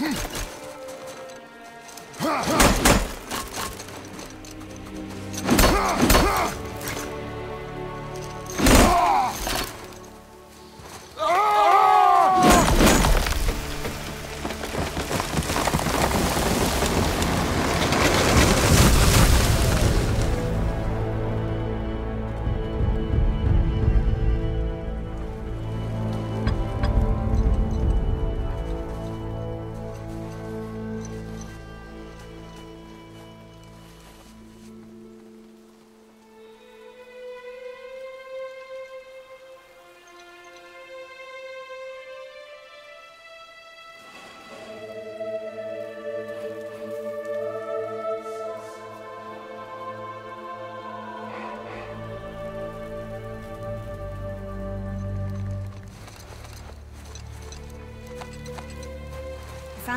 Hmm.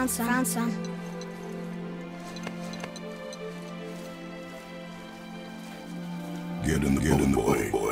Found some. Found some. Get in the Get boat, in the boy. boy.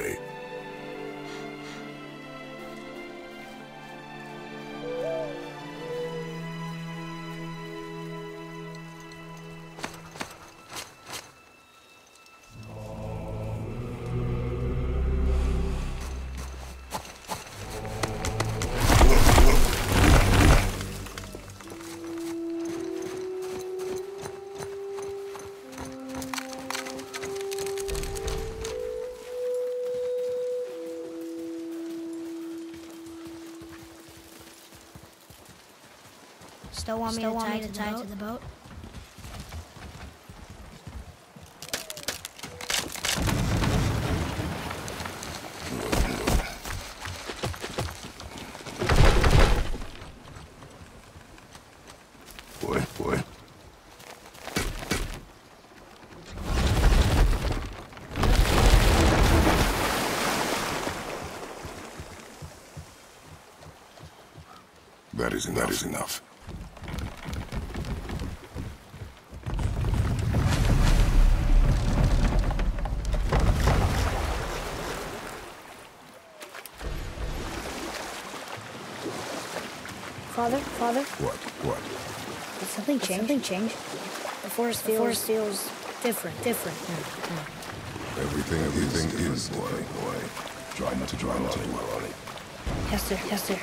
Still want me Still to want tie, me to, to tie tie to the boat? Boy, boy. That is enough. That is enough. Father, father, What? What? did something change? Something change? The forest feels, the forest feels different, different. Everything, everything is boy, boy. Try not to dwell on it. Yes, sir, yes, sir.